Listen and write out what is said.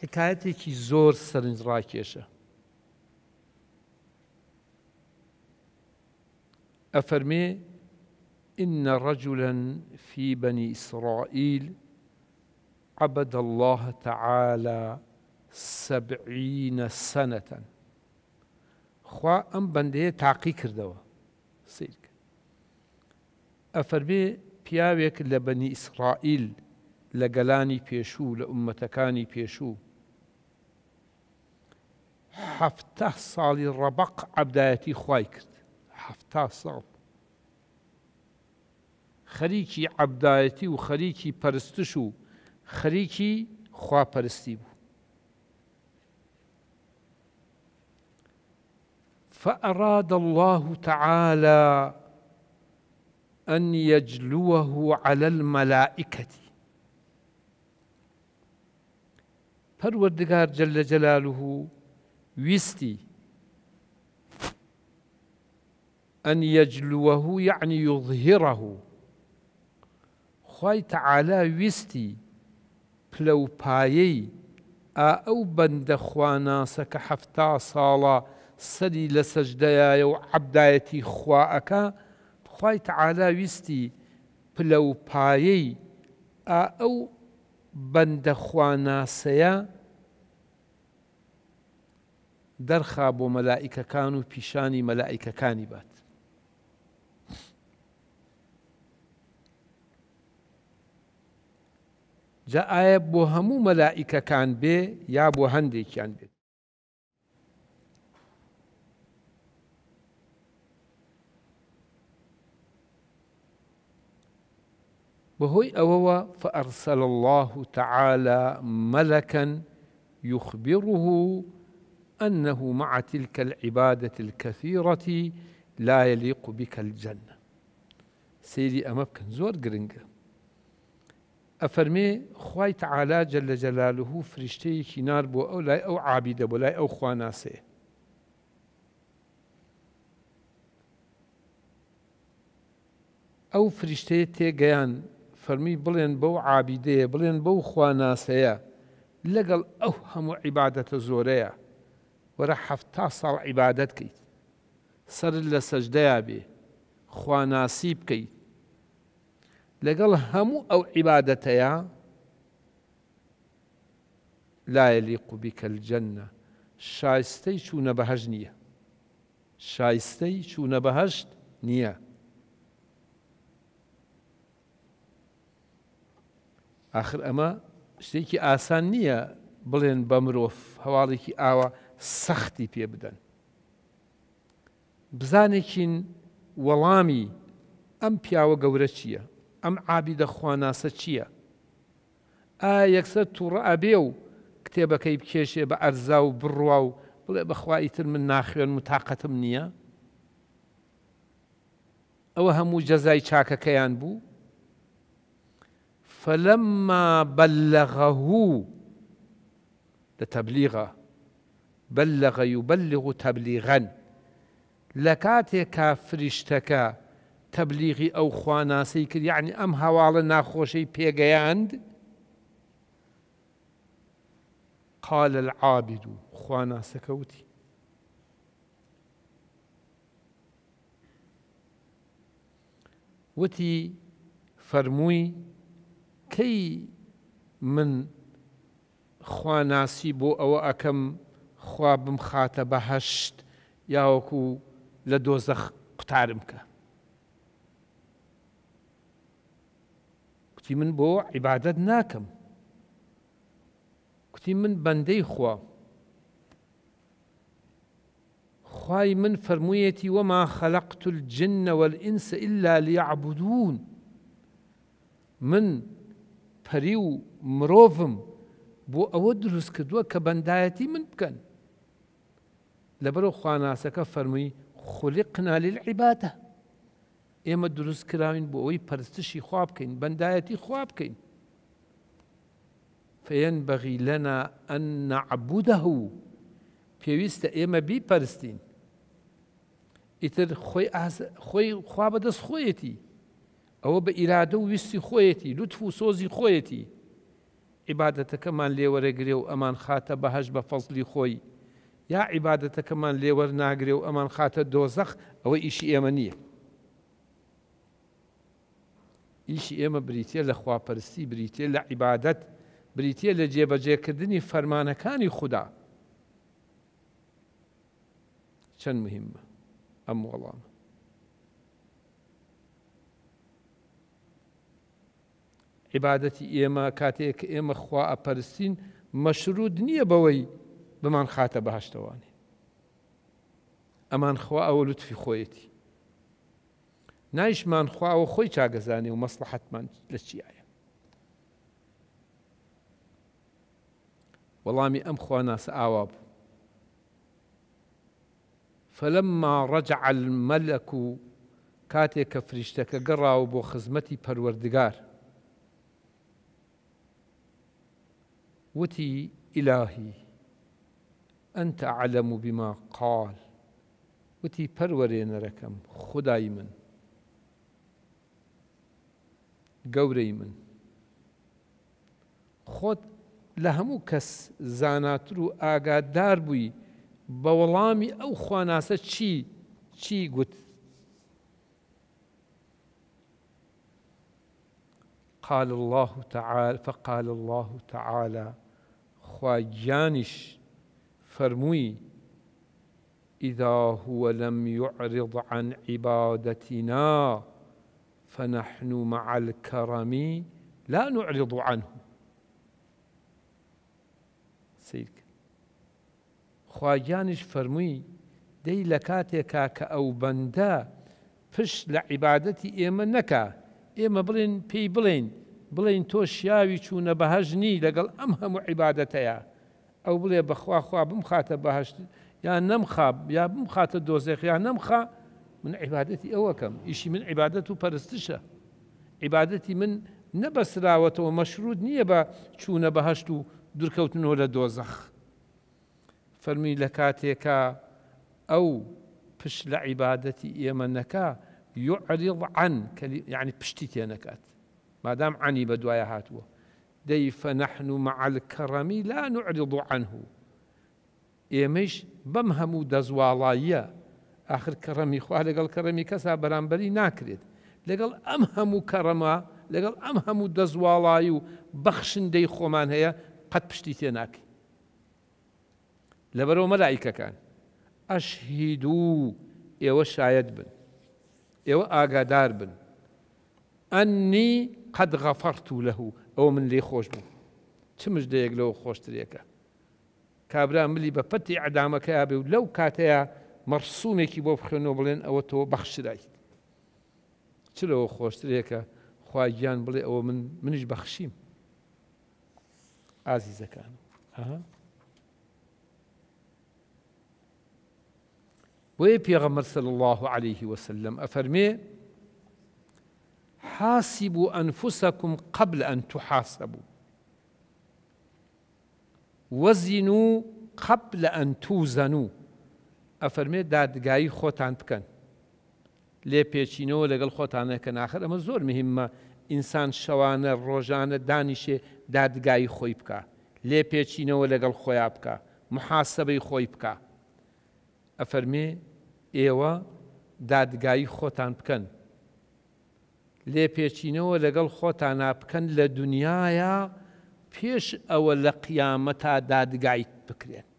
حکایەتێکی زۆر سەرنج ڕاکێشە. ئەفەرمێ إن رجلا في بني إسرائيل عبد الله تعالى سبعين سنة. خوا ئەم بەندەیە تاقی کردەوە. لە بەنی ئیسرائیل لە گەلانی پێشوو لە عومەتەکانی پێشوو. حەفتە ساڵی ڕەبق عبدایەتی خوای کرد حەفتا ساڵ خەریکی عبدایەتی و خەریکی پەرستش و خەریکی خواپەرستی بوو. فأراد الله تعالى أن يجلوه على الملائكة. پروردگار جل جلاله ويستي. أن يجلوه يعني يظهره. خی تعالا ویستی پلە و پایەی ئا ئەو بەندە خواناسە کە هەفتا ساڵە سەری لە سەجدایە و عبدایەتی خواەکە خی تعالا ویستی پلە و پایەی ئا ئەو بەندە خواناسەیە دەرخا بۆ مەلائیکەکان و پیشانی مەلائیکەکانی بات. جا ئایا بۆ هەموو مەلائیکەکان بێ یا بۆ هەندێکیان بێت بهوي أووا فأرسل الله تعالى ملكا يخبره أنه مع تلك العبادة الكثيرة لا يليق بك الجنة. سيدي أمبكن زور قرنقه ئەفەرمێ خی تعالا جل لە جەلالوه فریشتەیەکی نار بۆ ئەو لای ئەو عابیدە بۆ لای ئەو خواناسێ ئەو فریشتەیە تێگەیان فەرمی بڵێن بەو عابیدەیە بڵێن بەو خواناسەیە لەگەڵ ئەو هەموو عیباەتە وەرە هەفتا ساڵ عیبادت کەیت. سەر لە سەجدەیە بێ خواناسی بکەیت لەگەڵ هەموو ئەو عیباەتەیە لا يليق بك الجنة. شایستەی چوونە بەهژ نییە. شایستەی چوونە بەهشت نییە. آخر ئەمە شتێکی ئاسان نییە بڵێن بە مرۆڤ هەواڵێکی سەختی پێ بدەن بزانێکین وەڵامی ئەم پیاوە گەورە چییە ئەم عابیدە خواناسە چییە؟ ئا یەکسەر تووڕە ئەبێ و کتێبەکەی بکێشێ بە ئەرزا و بڕوا و بڵێ بەخوایتر من ناخوێن متاقەتم نییە؟ ئەوە هەموو جەزای چاکەکەیان بوو فلما بلغه لتبليغه بلغ يبلغ تبليغا. لكاتك فرشتك تەبلیغی ئەو خواناسی کرد یعنی ئەم هەواڵە ناخۆشەی پێگەیاند قال العابد خواناسەکەوتی وتی. فەرمووی کەی من خواناسی بۆ ئەوە ئەەکەم خوا بم خاتە بەهشت یاوەکو لە دۆزەخ قوتارم من بۆ عیبادت ناکەم. کوتی من بەندەی خوا. خی من فەرموویەتی وەما خەلقت الجن والئنس إلا ليعبدون. من پەری و مرۆڤم بۆ ئەوە دروست کە بەندایەتی من بکەن. لەبەرەوە خواناسەکە فەرمووی خولقنا للعیباتە ئێمە دروست کراوین بۆ ئەوەی پەرستشی خواب بکەین بەندایەتی خواب بکەین. فينبغي لنا أن نعبده. پێویستە ئێمە بیپەرستین. ئیتر خۆی خوا بەدەست خۆیەتی. ئەوە بە ئیرادە و ویستی خۆیەتی لوتف و سۆزی خۆیەتی. عیباەتەکەمان لێوەرەگرێ و ئەمان خاتە بەهش بە فەزلی یا عیباەتەکەمان لێوەەر ناگرێ و ئەمان خاتە دۆزەخ ئەوە ئیشی ئێمە نییە. ئیشی ئێمە بریتە لە خواپەرستی بریتێ لە عیبادەت بریتە لە جێبەجێکردنی فەرمانەکانی خوددا. چەند مهمە ئەم وەڵامە. عیباەتی ئێمە کاتێک ئێمە خوا ئەپەرستین مەشرود نییە بەوەی بمان خاتە بەهشتەوانی. ئەمان خوا ئەوە لوتفی خۆیەتی. نایشمان خواوە خۆی چاگەزانێ و مەسلحەتمان لە چیایە. وەڵامی ئەم خوا ناسە ئاوا بوو. فلما رجع الملك کاتێک کە فریشتەکە گەڕاو بۆ خزمەتی پەروەردگار. وتي إلهي أنت أعلم بما قال. وتي پەروەرێنە رەکەم خدای من. گەورەی من. خۆت لە هەموو کەس زاناتر و ئاگادار بووی بە وەڵامی ئەو خواناسە چی قال الله تعالى فقال الله تعالى خواجانش فرموي إذا هو لم يعرض عن عبادتنا فنحن مع الكرم لا نعرض عنه. سيك خواجانش فرموي دەی لە کاتێکا کە ئەو بەندە پشت لە عیباەتی ئێمە نەکا ئێمە بڵێن پێی بڵێن بڵێن تۆ شیاوی چوونە بەهژنی لەگەڵ ئەو بڵێ بەخواخوا بمخاتە بەهشت یا نەمخاب یا بمخاتە دۆزێخ یا نەمخا من عیباەتی ئەوەکەم ئیشی من عیباەت و پەرستشە. عیباەتی من نەبەسراوەتەوە مەشروود نییە بە چوونە بەهشت و دوورکەوتنەوە لە دۆزەخ. فەرمی لە کاتێکە ئەو پشت لە عیباەتی ئێمە نەکا يعرض عن يعني پشتی تێ نەکات مادام عني بدوايا هاتوه دي فنحن مع الكرم لا نعرض عنه. ئێمەش بەم هەموو دەزواڵاییە. آخر کەڕەمی خوا لەگەڵ کەڕەمی کەسا بەرامبەری ناکرێت. لەگەڵ ئەم هەموو کەڕەمە لەگەڵ ئەم هەموو دەزواڵایی و بەخشندەی خۆمان هەیە قەت پشتی تێ ناکەی لەبەرەوە مەلایکەکان ئەشهید و ئێوە شاید بن. ئێوە ئاگادار بن. ئەنی قەت غەفەرت و لەهوو ئەو من لێ خۆش بوو. چمش دەیەک لەوە خۆشترێکە؟ کابرا ملی بە پەتی عدامەکە بێ و لەو کاتەیە مەرسومێکی بۆ بخێنەوە بڵێن ئەوە تۆ بەخشرایت چ لەوە خۆشترێکە؟ خواگیان بڵێ ئەوە من منیش بەخشیم. ئازیزەکان بۆیە پێغەمەر سل الله عليه وسلم ئەفەرمێ حاسبوا أنفسكم قبل أن تحاسبوا. وزنوا قبل أن توزنوا. ئەفەرمێ دادگایی خۆتان بکەن. لێ پێچینەوە لەگەڵ خۆتانەکە ناخر ئەمە زۆر مهمە. ئینسان شەوانە ڕۆژانە دانیشێ دادگایی خۆی بکە. لێ پێچینەوە لەگەڵ خۆیان بکە. محاسبەی خۆی بکە. ئەفەرمێ ئێوە دادگایی خۆتان بکەن. لێپێچینەوە لەگەڵ خۆتان بکەن لە دنیاە پێش ئەوە لە قیامەتا دادگایت بکرێن.